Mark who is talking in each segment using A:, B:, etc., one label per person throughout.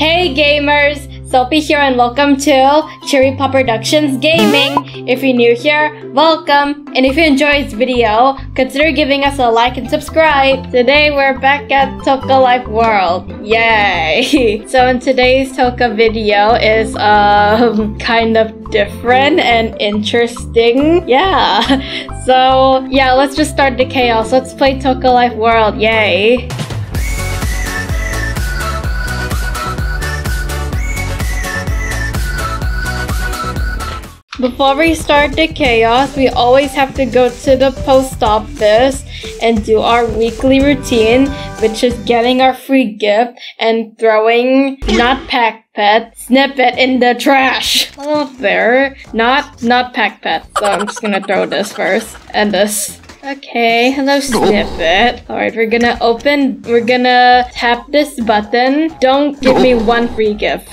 A: Hey gamers! Sophie here and welcome to Cherry Pop Productions Gaming. If you're new here, welcome. And if you enjoyed this video, consider giving us a like and subscribe. Today we're back at Toca Life World. Yay! so in today's Toca video is um kind of different and interesting. Yeah. So yeah, let's just start the chaos. Let's play Toca Life World. Yay! Before we start the chaos, we always have to go to the post office and do our weekly routine, which is getting our free gift and throwing not pack pet snippet in the trash. Oh, there. Not not pack pet. So I'm just gonna throw this first and this. Okay, hello snippet. Alright, we're gonna open, we're gonna tap this button. Don't give me one free gift.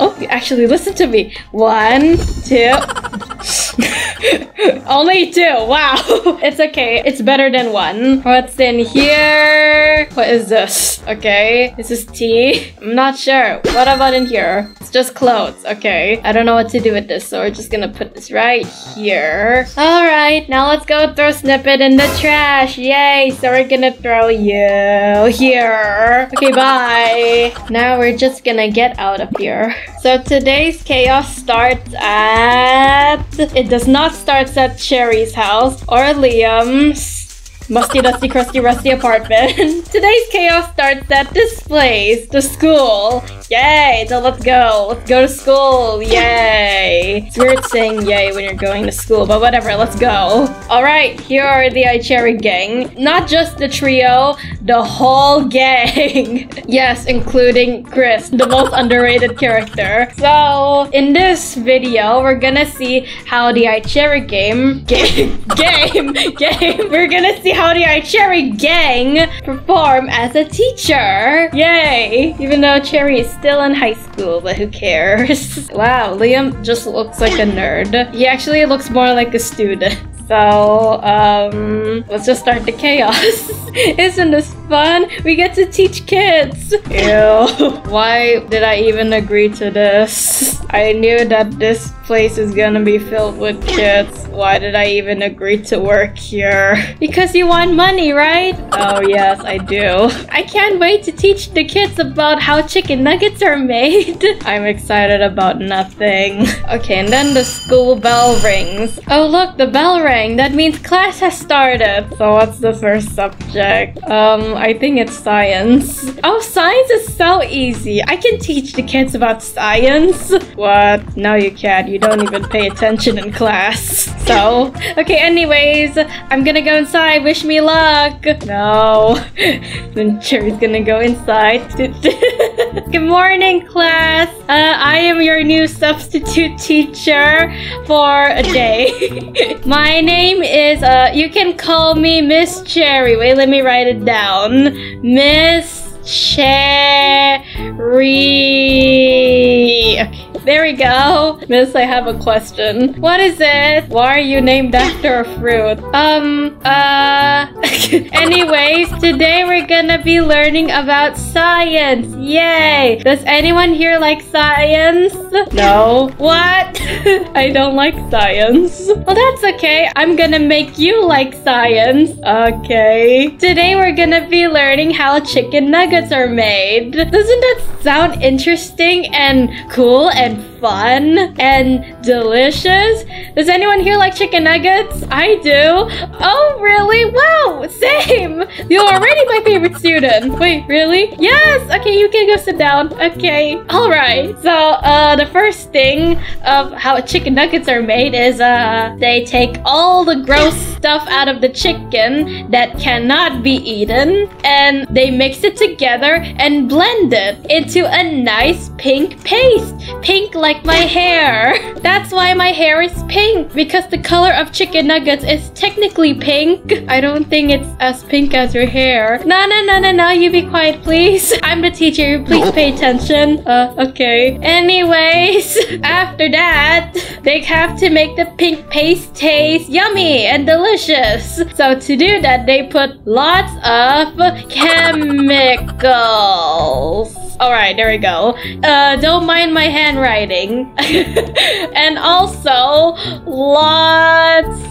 A: Oh, actually, listen to me. One, two. Only two. Wow. it's okay. It's better than one. What's in here? What is this? Okay. This is tea. I'm not sure. What about in here? Just clothes. Okay. I don't know what to do with this, so we're just gonna put this right here. Alright, now let's go throw Snippet in the trash. Yay. So we're gonna throw you here. Okay, bye. Now we're just gonna get out of here. So today's chaos starts at... It does not start at Cherry's house or Liam's musty, dusty, crusty, rusty apartment. Today's chaos starts at this place, the school. Yay! So let's go. Let's go to school. Yay! It's weird saying yay when you're going to school, but whatever. Let's go. All right, here are the iCherry gang. Not just the trio, the whole gang. yes, including Chris, the most underrated character. So in this video, we're gonna see how the iCherry game, game, game, game. We're gonna see how the Cherry gang perform as a teacher. Yay! Even though Cherry is still in high school, but who cares? wow, Liam just looks like a nerd. He actually looks more like a student. So, um, let's just start the chaos. Isn't this fun? We get to teach kids. Ew. Why did I even agree to this? I knew that this place is gonna be filled with kids. Why did I even agree to work here? Because you want money, right? Oh yes, I do. I can't wait to teach the kids about how chicken nuggets are made. I'm excited about nothing. Okay, and then the school bell rings. Oh look, the bell rang. That means class has started. So what's the first subject? Um, I think it's science. Oh, science is so easy. I can teach the kids about science. What? No, you can't. You don't even pay attention in class. So, okay, anyways, I'm gonna go inside. Wish me luck. No. then Cherry's gonna go inside. Good morning, class. Uh, I am your new substitute teacher for a day. My name is, uh, you can call me Miss Cherry. Wait, let me write it down. Miss Cherry. Okay. There we go. Miss, I have a question. What is it? Why are you named after a fruit? Um, uh... Anyways, today we're gonna be learning about science. Yay! Does anyone here like science? No. What? I don't like science. Well, that's okay. I'm gonna make you like science. Okay. Today we're gonna be learning how chicken nuggets are made. Doesn't that sound interesting and cool and Thank you fun and delicious. Does anyone here like chicken nuggets? I do. Oh, really? Wow, same. You're already my favorite student. Wait, really? Yes. Okay, you can go sit down. Okay. All right. So, uh, the first thing of how chicken nuggets are made is, uh, they take all the gross stuff out of the chicken that cannot be eaten and they mix it together and blend it into a nice pink paste. Pink like my hair. That's that's why my hair is pink because the color of chicken nuggets is technically pink. I don't think it's as pink as your hair. No, no, no, no, no. You be quiet, please. I'm the teacher. Please pay attention. Uh, okay. Anyways, after that, they have to make the pink paste taste yummy and delicious. So to do that, they put lots of chemicals. Alright, there we go. Uh, don't mind my handwriting. and also, lots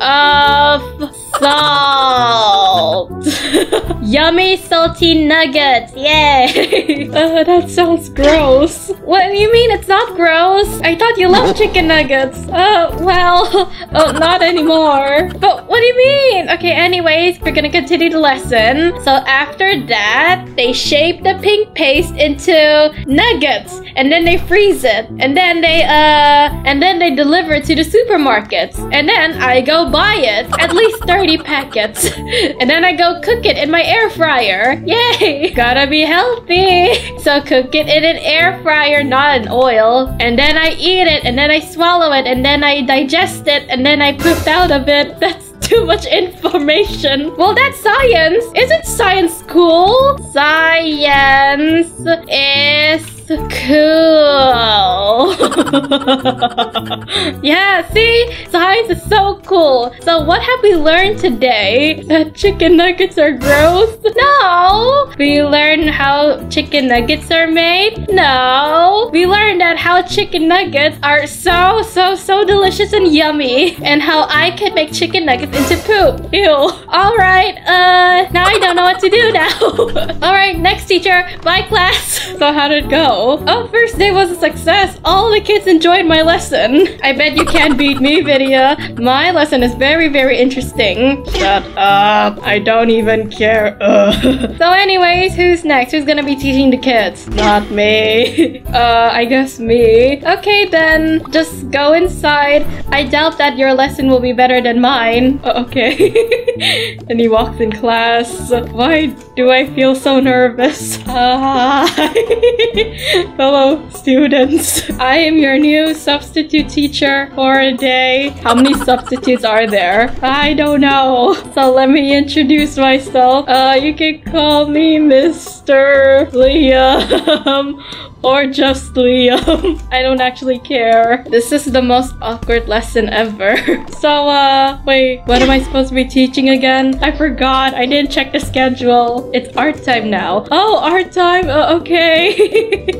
A: of salt. Yummy salty nuggets. Yay. uh, that sounds gross. What do you mean it's not gross? I thought you loved chicken nuggets. Uh, well, oh, not anymore. But what do you mean? Okay, anyways, we're gonna continue the lesson. So after that, they shape the pink paste into nuggets and then they freeze it and then they uh and then they deliver it to the supermarkets. And then I go buy it at least 30 packets. And then I go cook it in my air fryer. Yay! Gotta be healthy. So cook it in an air fryer not in oil. And then I eat it and then I swallow it and then I digest it and then I poop out of it. That's too much information. Well, that's science. Isn't science cool? Science is cool. yeah, see? Science is so cool. So what have we learned today? That chicken nuggets are gross? No. We learned how chicken nuggets are made? No. We learned that how chicken nuggets are so, so, so delicious and yummy. And how I can make chicken nuggets into poop. Ew. Alright, uh, now I don't know what to do now. Alright, next teacher. Bye class. So how did it go? Oh, first day was a success. All the kids enjoyed my lesson. I bet you can't beat me, Vidya. My lesson is very, very interesting. Shut up. I don't even care. Ugh. So anyways, who's next? Who's gonna be teaching the kids? Not me. uh, I guess me. Okay, then. Just go inside. I doubt that your lesson will be better than mine. Uh, okay. and he walks in class. Why do I feel so nervous? Uh, fellow students. I am your new substitute teacher for a day. How many substitutes are there? I don't know. So let me introduce myself. Uh, you can call me Mr. Liam or just Liam. I don't actually care. This is the most awkward lesson ever. so, uh, wait, what am I supposed to be teaching again? I forgot. I didn't check the schedule. It's art time now. Oh, art time? Uh, okay.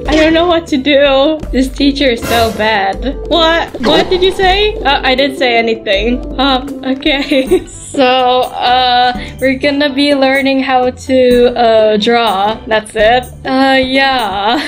A: I don't know what to do. This teacher is so bad. What? What did you say? Uh, I didn't say anything. Um, okay. so, uh, we're gonna be learning how to, uh, draw. That's it. Uh, yeah.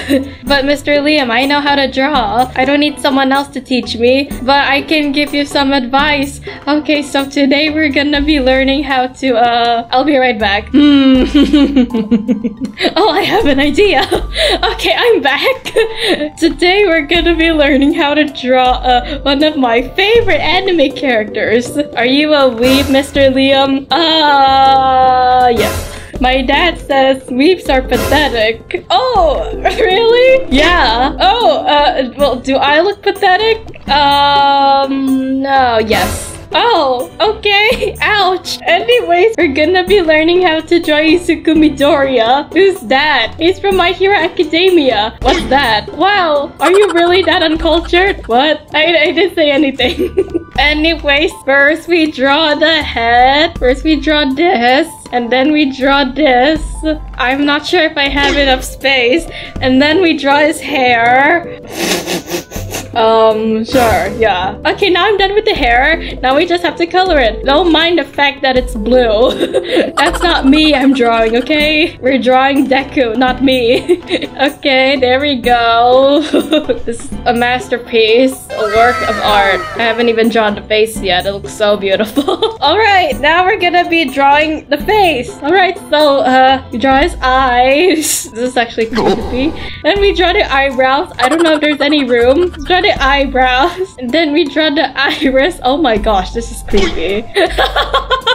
A: But Mr. Liam, I know how to draw. I don't need someone else to teach me, but I can give you some advice. Okay, so today we're gonna be learning how to, uh, I'll be right back. Hmm. oh, I have an idea. okay, I'm back. today we're gonna be learning how to draw, uh, one of my favorite anime characters. Are you a weeb, Mr. Liam? Uh, yes. My dad says weebs are pathetic. Oh, really? Yeah. Oh, uh, well, do I look pathetic? Um, no, yes. Oh, okay. Ouch. Anyways, we're gonna be learning how to draw Izuku Midoriya. Who's that? He's from My Hero Academia. What's that? Wow, are you really that uncultured? What? I, I didn't say anything. Anyways, first we draw the head. First we draw this. And then we draw this. I'm not sure if I have enough space. And then we draw his hair. Um, sure, yeah. Okay, now I'm done with the hair. Now we just have to color it. Don't mind the fact that it's blue. That's not me I'm drawing, okay? We're drawing Deku, not me. okay, there we go. this is a masterpiece, a work of art. I haven't even drawn the face yet. It looks so beautiful. Alright, now we're gonna be drawing the face. Alright, so, uh, we draw his eyes. this is actually creepy. Then we draw the eyebrows. I don't know if there's any room. Let's draw the eyebrows. And then we draw the iris. Oh my gosh, this is creepy.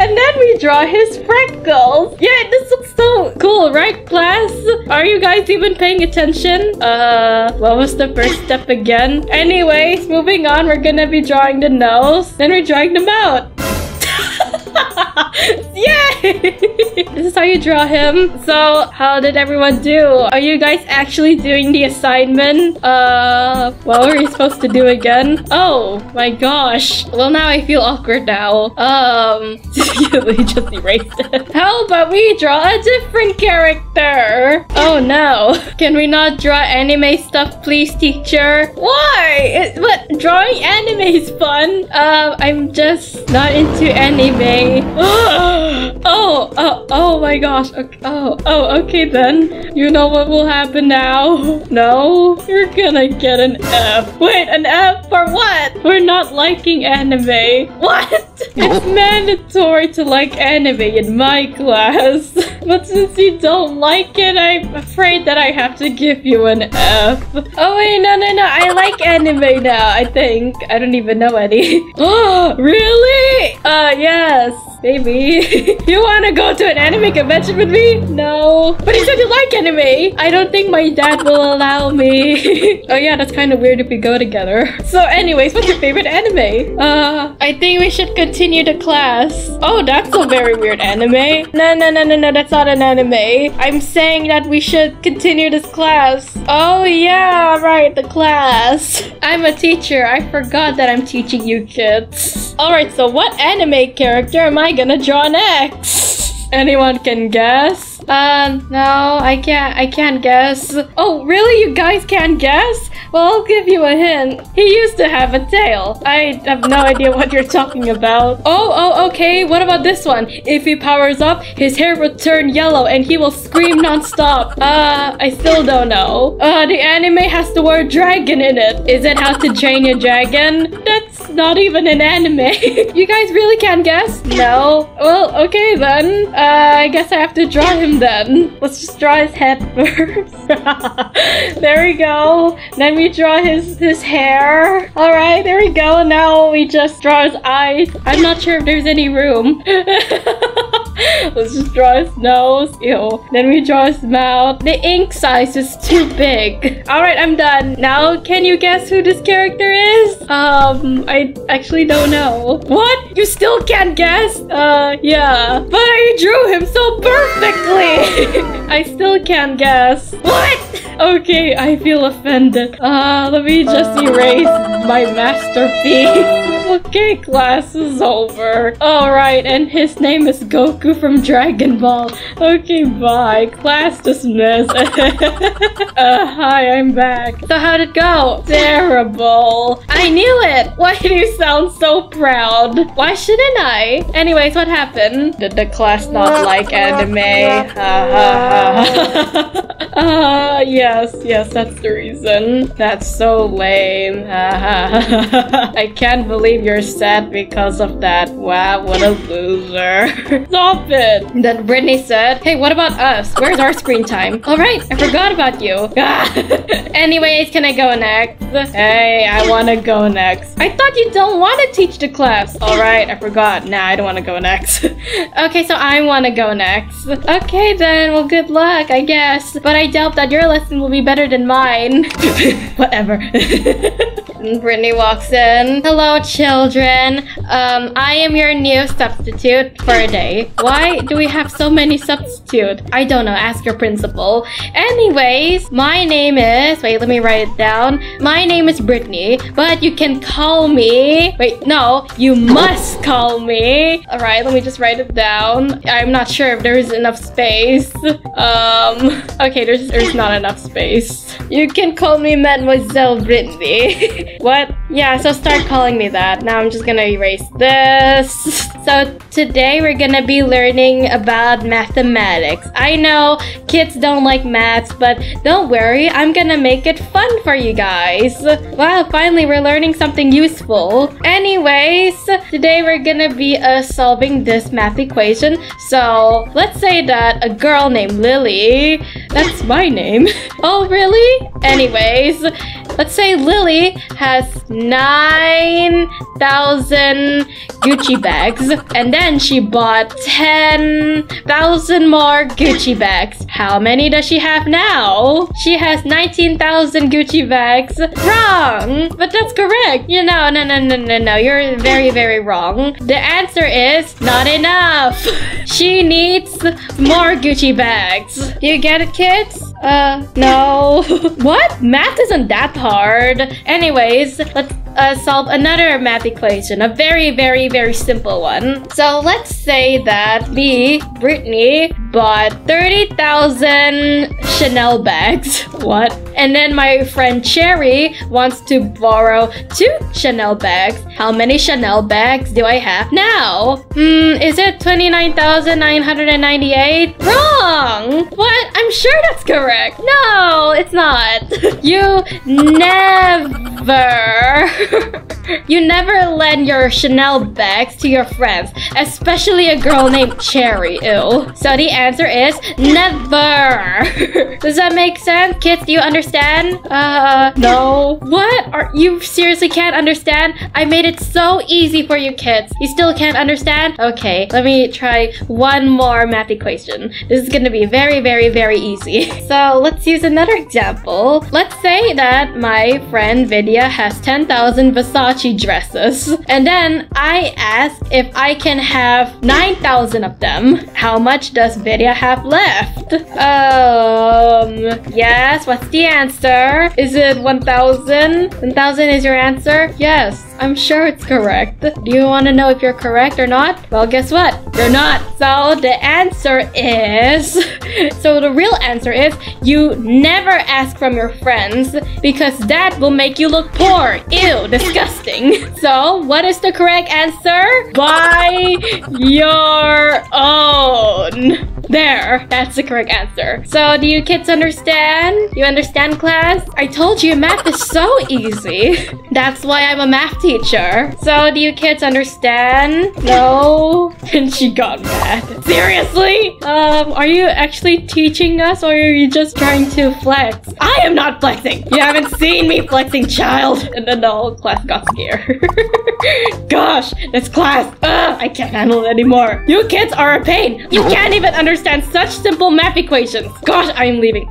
A: And then we draw his freckles. Yeah, this looks so cool, right, class? Are you guys even paying attention? Uh, what was the first step again? Anyways, moving on, we're gonna be drawing the nose. Then we're drawing the mouth. Yay! this is how you draw him. So, how did everyone do? Are you guys actually doing the assignment? Uh, what were you supposed to do again? Oh my gosh. Well, now I feel awkward now. Um, we just erased it. How about we draw a different character? Oh no. Can we not draw anime stuff, please, teacher? Why? It, what? Drawing anime is fun. Um, I'm just not into anime. oh, oh, oh my gosh. Okay, oh, oh, okay then. You know what will happen now? No, you're gonna get an F. Wait, an F for what? We're not liking anime. What? It's mandatory to like anime in my class. But since you don't like it, I'm afraid that I have to give you an F. Oh wait, no, no, no. I like anime now, I think. I don't even know any. Oh, really? Uh, yes. ます。Maybe. you wanna go to an anime convention with me? No. But you said you like anime. I don't think my dad will allow me. oh yeah, that's kind of weird if we go together. So anyways, what's your favorite anime? Uh, I think we should continue the class. Oh, that's a very weird anime. No, no, no, no, no, that's not an anime. I'm saying that we should continue this class. Oh yeah, right, the class. I'm a teacher. I forgot that I'm teaching you kids. Alright, so what anime character am I gonna draw next? Anyone can guess? Um, no, I can't, I can't guess. Oh, really? You guys can't guess? Well, I'll give you a hint. He used to have a tail. I have no idea what you're talking about. Oh, oh, okay. What about this one? If he powers up, his hair will turn yellow and he will scream nonstop. Uh, I still don't know. Uh, the anime has the word dragon in it. Is it how to train your dragon? That's not even an anime. you guys really can't guess? No. Well, okay then. Uh, I guess I have to draw him then. Let's just draw his head first. there we go. Then we draw his, his hair. All right, there we go. Now we just draw his eyes. I'm not sure if there's any room. Let's just draw his nose. Ew. Then we draw his mouth. The ink size is too big. All right, I'm done. Now, can you guess who this character is? Um, I actually don't know. What? You still can't guess? Uh, yeah. But I drew him so perfectly. I still can't guess. What? Okay, I feel offended. Uh, let me just erase my masterpiece. Okay, class is over. Alright, and his name is Goku from Dragon Ball. Okay, bye. Class dismissed. uh, hi, I'm back. So how'd it go? Terrible. I knew it. Why do you sound so proud? Why shouldn't I? Anyways, what happened? Did the class not like anime? uh, yes, yes, that's the reason. That's so lame. I can't believe you're sad because of that. Wow, what a loser. Stop it. Then Brittany said, hey, what about us? Where's our screen time? All right, I forgot about you. Anyways, can I go next? Hey, I want to go next. I thought you don't want to teach the class. All right, I forgot. Nah, I don't want to go next. okay, so I want to go next. Okay, then. Well, good luck, I guess. But I doubt that your lesson will be better than mine. Whatever. Brittany walks in. Hello, children. Um, I am your new substitute for a day. Why do we have so many substitute? I don't know. Ask your principal. Anyways, my name is... Wait, let me write it down. My name is Brittany, but you can call me... Wait, no. You must call me. All right, let me just write it down. I'm not sure if there is enough space. Um, okay, there's, there's not enough space. You can call me Mademoiselle Brittany. what? Yeah, so start calling me that. Now I'm just gonna erase this. So today we're gonna be learning about mathematics. I know kids don't like maths, but don't worry, I'm gonna make it fun for you guys. Wow, finally we're learning something useful. Anyways, today we're gonna be uh, solving this math equation. So let's say that a girl named Lily, that's my name. oh really? Anyways, let's say Lily has 9,000 Gucci bags and then she bought 10,000 more Gucci bags. How many does she have now? She has 19,000 Gucci bags. Wrong! But that's correct. You know, no, no, no, no, no. You're very, very wrong. The answer is not enough. She needs more Gucci bags. Do you get it, kids? Uh, no. what? Math isn't that hard. Anyways, let's uh, solve another math equation. A very, very, very simple one. So let's say that me, Brittany, bought 30,000 Chanel bags. What? And then my friend Cherry wants to borrow two Chanel bags. How many Chanel bags do I have now? Hmm, is it 29,998? Wrong! What? I'm sure that's correct. No, it's not. you never you never lend your Chanel bags to your friends, especially a girl named Cherry. Ew. So the answer is never. Does that make sense? Kids, do you understand? Uh, no. What? Are you seriously can't understand? I made it so easy for you kids. You still can't understand? Okay, let me try one more math equation. This is gonna be very, very, very easy. So let's use another example. Let's say that my friend Vidya has 10,000 Versace dresses. And then I ask if I can have 9,000 of them. How much does Vidya have left? Um, yes, what's the answer? Is it 1,000? 1,000 is your answer? Yes. I'm sure it's correct. Do you want to know if you're correct or not? Well, guess what? You're not. So the answer is... so the real answer is you never ask from your friends because that will make you look poor. Ew, disgusting. So what is the correct answer? Buy your own. There, that's the correct answer. So do you kids understand? You understand class? I told you math is so easy. That's why I'm a math teacher. So do you kids understand? No? And she got mad. Seriously? Um, are you actually teaching us or are you just trying to flex? I am not flexing. You haven't seen me flexing, child. And then the whole class got scared. Gosh, this class. Ugh, I can't handle it anymore. You kids are a pain. You can't even understand such simple math equations. Gosh, I'm leaving.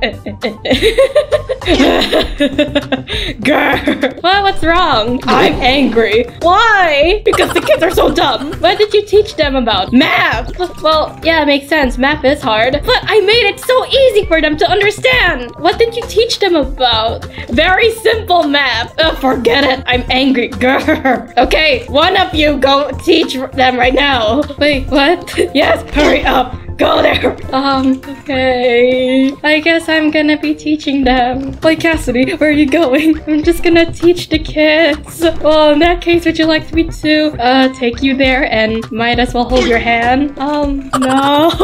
A: Girl. What? What's wrong? I'm angry. Why? Because the kids are so dumb. What did you teach them about? Math. Well, yeah, it makes sense. Math is hard. But I made it so easy for them to understand. What did you teach them about? Very simple math. Ugh, forget it. I'm angry. Girl. Okay, one of you go teach them right now. Wait, what? yes, hurry up. Go there. Um, okay. I guess I'm gonna be teaching them. Like Cassidy, where are you going? I'm just gonna teach the kids. Well, in that case, would you like me to uh take you there and might as well hold your hand? Um, no.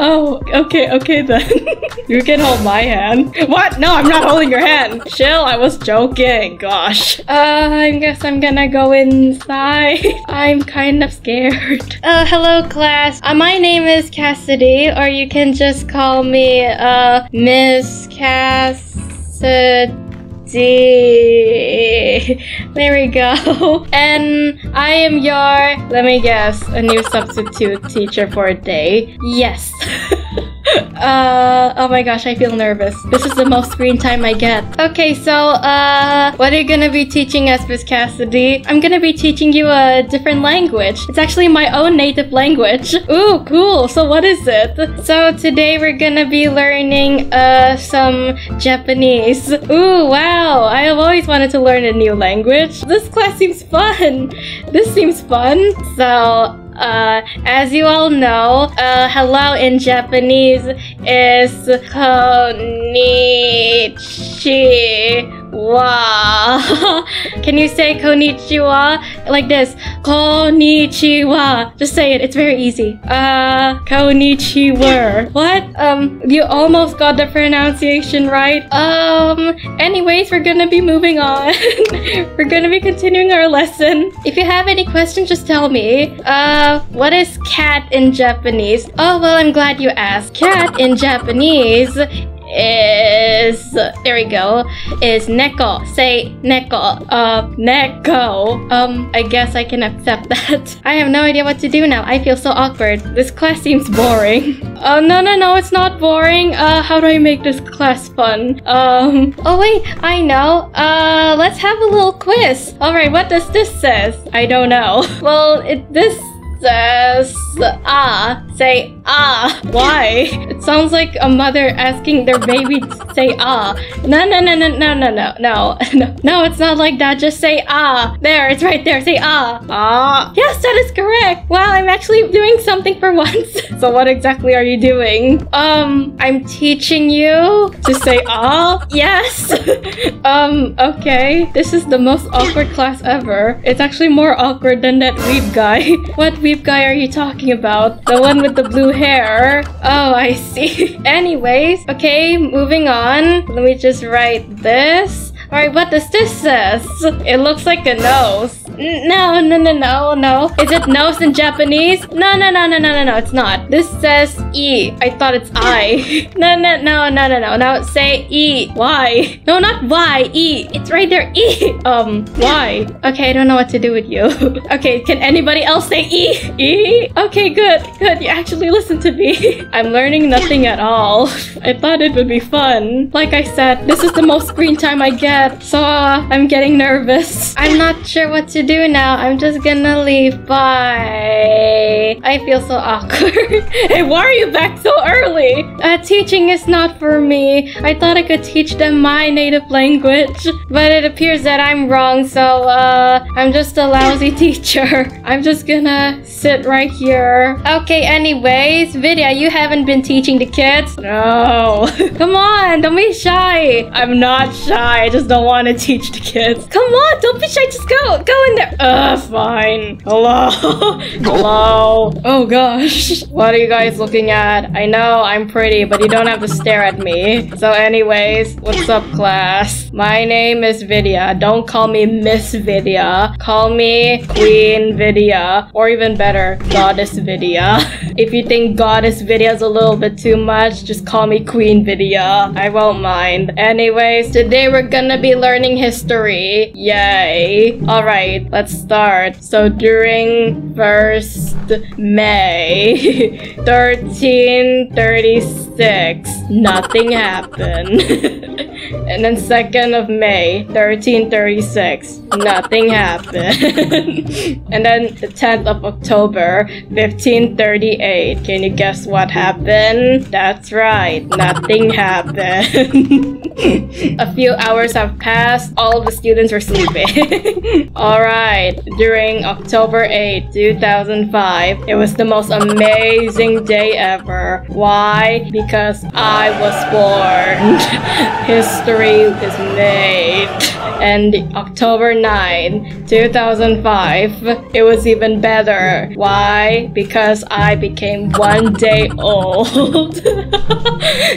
A: oh, okay, okay then. you can hold my hand. What? No, I'm not holding your hand. Chill, I was joking. Gosh. Uh, I guess I'm gonna go inside. I'm kind of scared. Uh, hello class. Uh, my name is Cassidy, or you can just call me uh, Miss Cassidy. There we go. And I am your, let me guess, a new substitute teacher for a day. Yes. uh, oh my gosh, I feel nervous. This is the most screen time I get. Okay, so, uh, what are you gonna be teaching us, Miss Cassidy? I'm gonna be teaching you a different language. It's actually my own native language. Ooh, cool. So what is it? So today we're gonna be learning, uh, some Japanese. Ooh, wow. I have always wanted to learn a new language. This class seems fun. This seems fun. So, uh, as you all know, uh, hello in Japanese is konnichiwa. Can you say konnichiwa like this? Konnichiwa. Just say it. It's very easy. Uh, konnichiwa. What? Um, you almost got the pronunciation right. Um, anyways, we're gonna be moving on. we're gonna be continuing our lesson. If you have any questions, just tell me. Uh, what is cat in Japanese? Oh, well, I'm glad you asked. Cat in Japanese is there we go is neko. Say neko. Uh, neko. Um, I guess I can accept that. I have no idea what to do now. I feel so awkward. This class seems boring. Oh no no no, it's not boring. Uh, how do I make this class fun? Um. Oh wait, I know. Uh, let's have a little quiz. All right, what does this says? I don't know. Well, it this says ah. Say ah. Why? It sounds like a mother asking their baby to say ah. No, no, no, no, no, no, no, no, no. No, it's not like that. Just say ah. There, it's right there. Say ah. Ah. Yes, that is correct. Wow, I'm actually doing something for once. so what exactly are you doing? Um, I'm teaching you to say ah. Yes. um, okay. This is the most awkward class ever. It's actually more awkward than that weeb guy. what weeb guy are you talking about? The one with the blue hair. Oh, I see. Anyways, okay, moving on. Let me just write this. Alright, what does this says? It looks like a nose. No, no, no, no, no. Is it nose in Japanese? No, no, no, no, no, no, no, it's not. This says E. I thought it's I. no, no, no, no, no, no. Now say E. Why? No, not Y. E. It's right there. E. Um, why? Okay, I don't know what to do with you. okay, can anybody else say E? E? Okay, good, good. You actually listen to me. I'm learning nothing at all. I thought it would be fun. Like I said, this is the most screen time I get so I'm getting nervous. I'm not sure what to do now. I'm just gonna leave. Bye. I feel so awkward. hey, why are you back so early? Uh, teaching is not for me. I thought I could teach them my native language, but it appears that I'm wrong. So uh, I'm just a lousy teacher. I'm just gonna sit right here. Okay, anyways, Vidya, you haven't been teaching the kids? No. Come on, don't be shy. I'm not shy. I just don't want to teach the kids. Come on, don't be shy. Just go. Go in there. Ugh, fine. Hello. Hello. Oh gosh. What are you guys looking at? I know I'm pretty, but you don't have to stare at me. So anyways, what's up class? My name is Vidya. Don't call me Miss Vidya. Call me Queen Vidya. Or even better, Goddess Vidya. if you think Goddess Vidya is a little bit too much, just call me Queen Vidya. I won't mind. Anyways, today we're gonna be learning history. Yay. Alright, let's start. So during 1st May 1336, nothing happened. and then 2nd of May 1336, nothing happened. and then the 10th of October 1538, can you guess what happened? That's right, nothing happened. A few hours have passed, all the students are sleeping. Alright, during October 8, 2005, it was the most amazing day ever. Why? Because I was born. History is made. And October 9, 2005, it was even better. Why? Because I became one day old.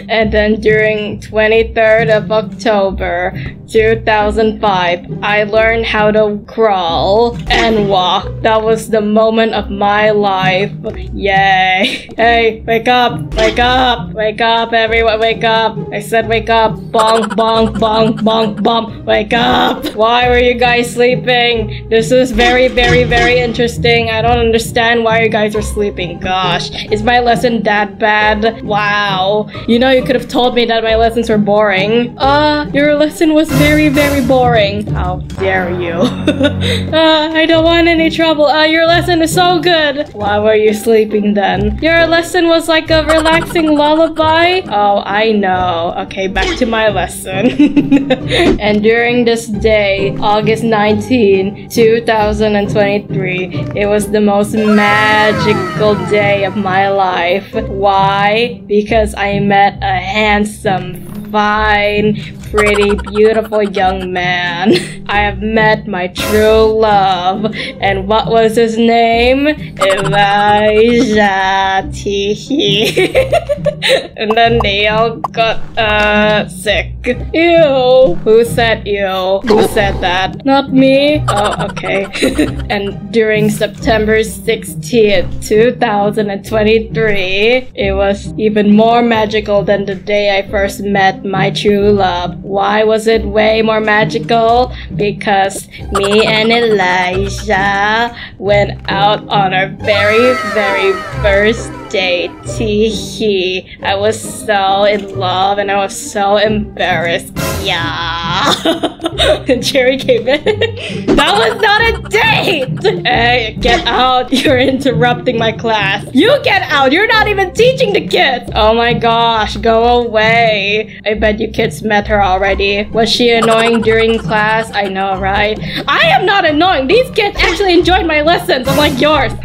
A: and then during 23rd of October, 2005, I learned how to crawl and walk. That was the moment of my life. Yay. Hey, wake up, wake up, wake up, everyone, wake up. I said wake up. Bonk, bonk, bonk, bonk, bonk. Wake up. Why were you guys sleeping? This is very, very, very interesting. I don't understand why you guys are sleeping. Gosh, is my lesson that bad? Wow. You know, you could have told me that my lessons were boring. Uh, your lesson was very, very boring. How dare you? uh, I don't want any trouble. Uh, your lesson is so good. Why were you sleeping then? Your lesson was like a relaxing lullaby. Oh, I know. Okay, back to my lesson. and during this day, August 19, 2023, it was the most magical day of my life. Why? Because I met a handsome, fine, pretty, beautiful young man. I have met my true love. And what was his name? Elijah Teehee. and then they all got uh sick. Ew. Who said ew? Who said that? Not me? Oh, okay. and during September 16th, 2023, it was even more magical than the day I first met met my true love. Why was it way more magical? Because me and Elijah went out on our very, very first date. Tee I was so in love and I was so embarrassed. Yeah. And Jerry came in. that was not a date! Hey, get out. You're interrupting my class. You get out. You're not even teaching the kids. Oh my gosh, go away. I bet you kids met her already. Was she annoying during class? I know, right? I am not annoying. These kids actually enjoyed my lessons, unlike yours.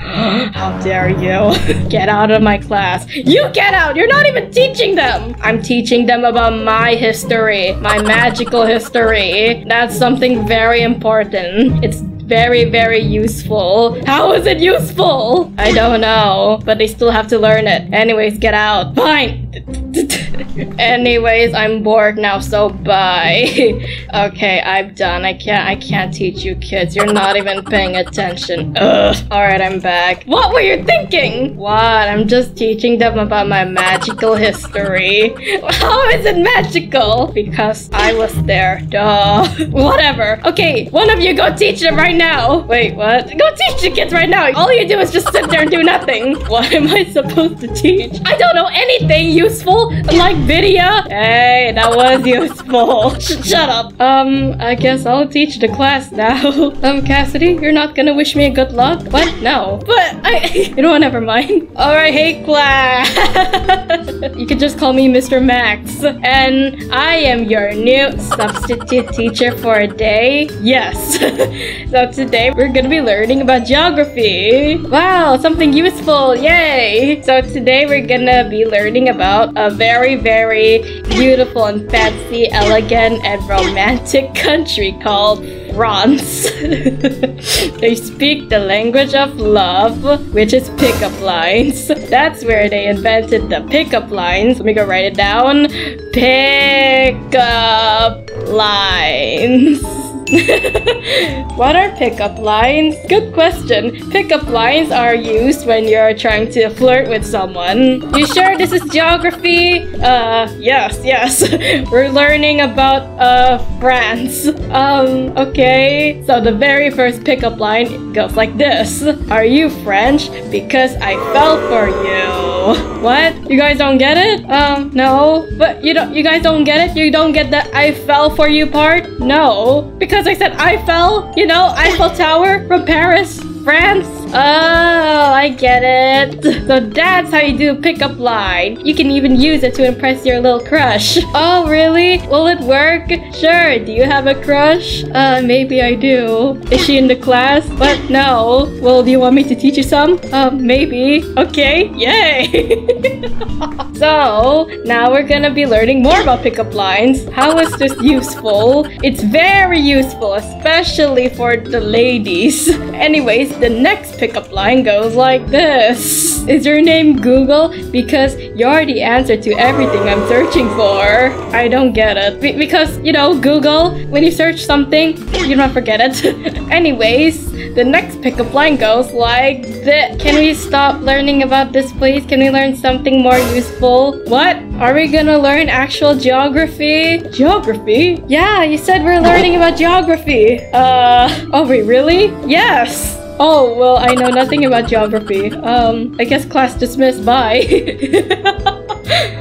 A: How dare you? Get out of my class. You get out. You're not even teaching them. I'm teaching them about my history, my magical history. That's something very important. It's very, very useful. How is it useful? I don't know, but they still have to learn it. Anyways, get out. Fine. Anyways, I'm bored now, so bye. okay, I'm done. I can't I can't teach you kids. You're not even paying attention. Ugh. Alright, I'm back. What were you thinking? What? I'm just teaching them about my magical history. How is it magical? Because I was there. Duh. Whatever. Okay, one of you go teach them right now. Wait, what? Go teach the kids right now. All you do is just sit there and do nothing. What am I supposed to teach? I don't know anything useful like Vidya. Hey, that was useful. Shut up. Um, I guess I'll teach the class now. um, Cassidy, you're not gonna wish me a good luck? What? No. But I, you know what, never mind. All right, hey class. you can just call me Mr. Max. And I am your new substitute teacher for a day. Yes. so today we're gonna be learning about geography. Wow, something useful. Yay. So today we're gonna be learning about a very, very beautiful and fancy, elegant, and romantic country called France. they speak the language of love, which is pickup lines. That's where they invented the pickup lines. Let me go write it down. Pickup lines. what are pickup lines? Good question. Pickup lines are used when you're trying to flirt with someone. You sure this is geography? Uh, yes, yes. We're learning about, uh, France. Um, okay. So the very first pickup line goes like this. Are you French? Because I fell for you. What? You guys don't get it? Um, no. But you don't, you guys don't get it? You don't get the I fell for you part? No. Because I said I fell, you know, Eiffel Tower from Paris. France? Oh, I get it. So that's how you do a pickup line. You can even use it to impress your little crush. Oh, really? Will it work? Sure. Do you have a crush? Uh, maybe I do. Is she in the class? But no. Well, do you want me to teach you some? Um, maybe. Okay. Yay. so, now we're gonna be learning more about pickup lines. How is this useful? It's very useful, especially for the ladies. Anyways, the next pickup line goes like this. Is your name Google? Because you're the answer to everything I'm searching for. I don't get it. Be because, you know, Google, when you search something, you don't forget it. Anyways, the next pickup line goes like this. Can we stop learning about this, please? Can we learn something more useful? What? Are we gonna learn actual geography? Geography? Yeah, you said we're learning about geography. Uh, oh wait, really? Yes. Oh, well, I know nothing about geography. Um, I guess class dismissed. Bye.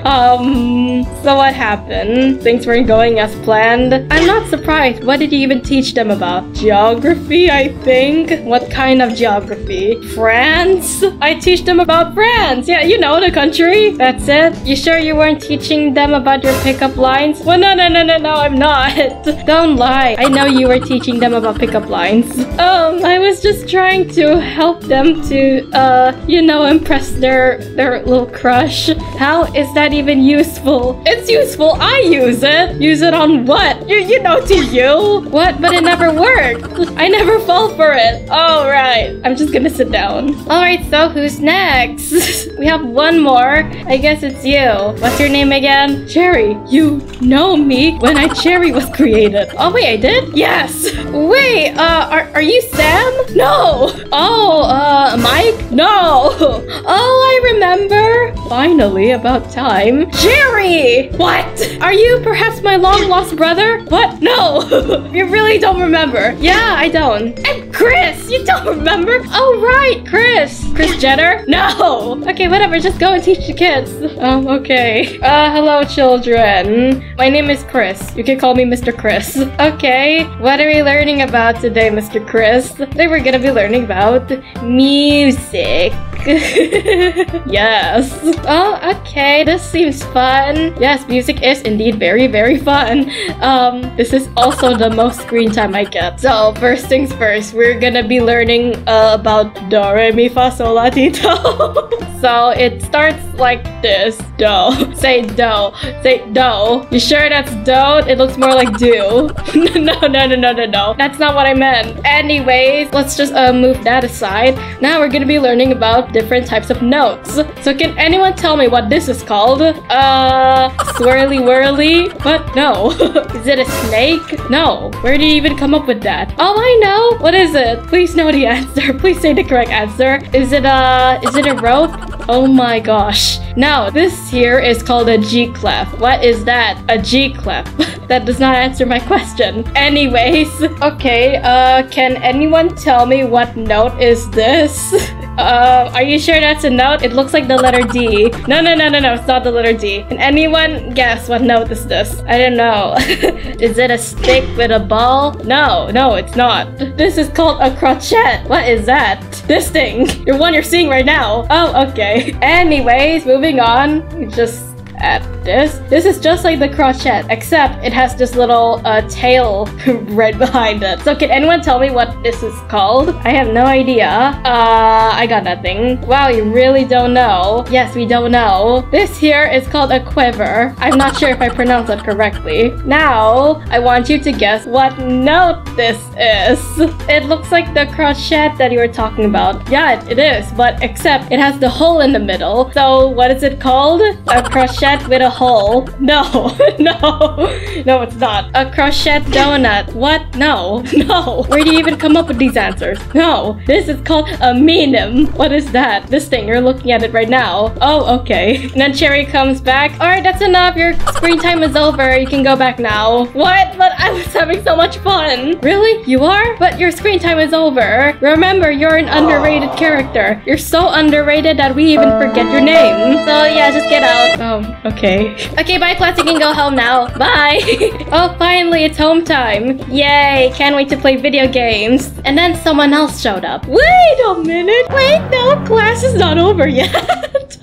A: um, so what happened? Things weren't going as planned. I'm not surprised. What did you even teach them about? Geography, I think. What kind of geography? France? I teach them about France. Yeah, you know the country. That's it. You sure you weren't teaching them about your pickup lines? Well, no, no, no, no, no, I'm not. Don't lie. I know you were teaching them about pickup lines. Um, I was just trying to help them to, uh, you know, impress their their little crush. How is that even useful? It's useful. I use it. Use it on what? You, you know, to you. What? But it never worked. I never fall for it. All right. I'm just gonna sit down. All right. So who's next? we have one more. I guess it's you. What's your name again? Cherry. You know me when I Cherry was created. Oh wait, I did? Yes. Wait. Uh, are are you Sam? No. Oh, uh, Mike? No. Oh, I remember. Finally, about time. Jerry! What? Are you perhaps my long lost brother? What? No! you really don't remember. Yeah, I don't. And Chris! You don't remember? Oh, right, Chris. Kris Jenner? No! Okay, whatever. Just go and teach the kids. Um, okay. Uh, hello, children. My name is Chris. You can call me Mr. Chris. Okay. What are we learning about today, Mr. Chris? Today we're gonna be learning about music. yes. Oh, okay. This seems fun. Yes, music is indeed very, very fun. Um, this is also the most screen time I get. So, first things first, we're gonna be learning uh, about do, re, mi, fa, sol, la, ti, do. So, it starts like this. Do. Say do. Say do. You sure that's do? It looks more like do. no, no, no, no, no, no. That's not what I meant. Anyways, let's just uh, move that aside. Now we're gonna be learning about different types of notes. So can anyone tell me what this is called? Uh, swirly whirly? What? No. is it a snake? No. Where did you even come up with that? Oh, I know. What is it? Please know the answer. Please say the correct answer. Is it a, is it a rope? Oh my gosh. Now, this here is called a G clef. What is that? A G clef. that does not answer my question. Anyways, okay, uh, can anyone tell me what note is this? Uh, are you sure that's a note? It looks like the letter D. No, no, no, no, no, it's not the letter D. Can anyone guess what note is this? I don't know. is it a stick with a ball? No, no, it's not. This is called a crotchet. What is that? This thing. The one you're seeing right now. Oh, okay. Anyways, moving on. Just at this. This is just like the crochet, except it has this little uh, tail right behind it. So can anyone tell me what this is called? I have no idea. Uh, I got nothing. Wow, you really don't know. Yes, we don't know. This here is called a quiver. I'm not sure if I pronounced that correctly. Now, I want you to guess what note this is. It looks like the crochet that you were talking about. Yeah, it is, but except it has the hole in the middle. So what is it called? A crochet with a hole. No, no, no, it's not. A crochet donut. What? No, no. Where do you even come up with these answers? No, this is called a minim. What is that? This thing, you're looking at it right now. Oh, okay. And then Cherry comes back. All right, that's enough. Your screen time is over. You can go back now. What? But I was having so much fun. Really? You are? But your screen time is over. Remember, you're an underrated character. You're so underrated that we even forget your name. So yeah, just get out. Oh, okay. Okay, bye class. You can go home now. Bye. oh, finally, it's home time. Yay. Can't wait to play video games. And then someone else showed up. Wait a minute. Wait, no, class is not over yet.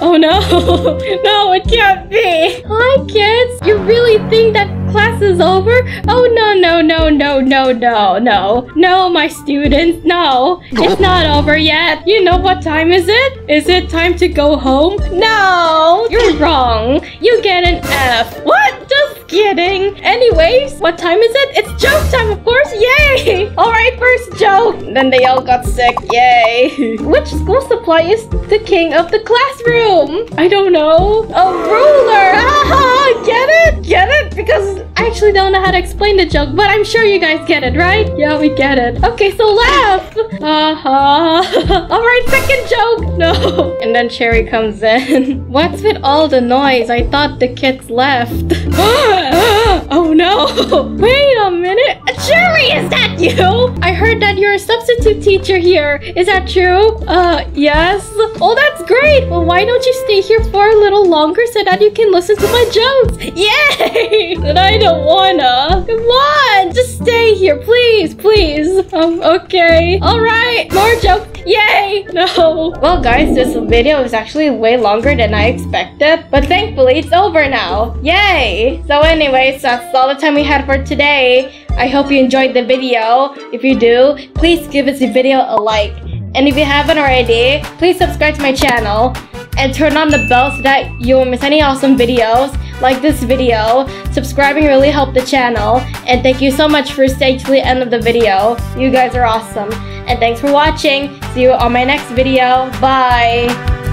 A: oh no. No, it can't be. Hi, kids. You really think that class is over? Oh, no, no, no, no, no, no, no. No, my students, no. It's not over yet. You know what time is it? Is it time to go home? No, you're wrong. You get an F. What? Just kidding. Anyways, what time is it? It's joke time, of course. Yay. All right, first joke. Then they all got sick. Yay. Which school supply is the king of the classroom? I don't know. A ruler. Aha, get it? Get it? Because I actually don't know how to explain the joke, but I'm sure you guys get it, right? Yeah, we get it. Okay, so laugh. Uh-huh. All right, second joke. No. And then Cherry comes in. What's with all the noise? I thought the kids left. oh no. Wait a minute. That you? I heard that you're a substitute teacher here. Is that true? Uh, yes. Oh, that's great. Well, why don't you stay here for a little longer so that you can listen to my jokes? Yay! And I don't wanna. Come on, just stay here, please, please. Um, okay. All right, more jokes. Yay! No. Well, guys, this video is actually way longer than I expected, but thankfully it's over now. Yay! So anyways, that's all the time we had for today. I hope you enjoyed the video. If you do, please give this video a like. And if you haven't already, please subscribe to my channel and turn on the bell so that you won't miss any awesome videos like this video. Subscribing really helped the channel. And thank you so much for staying to the end of the video. You guys are awesome. And thanks for watching. See you on my next video. Bye.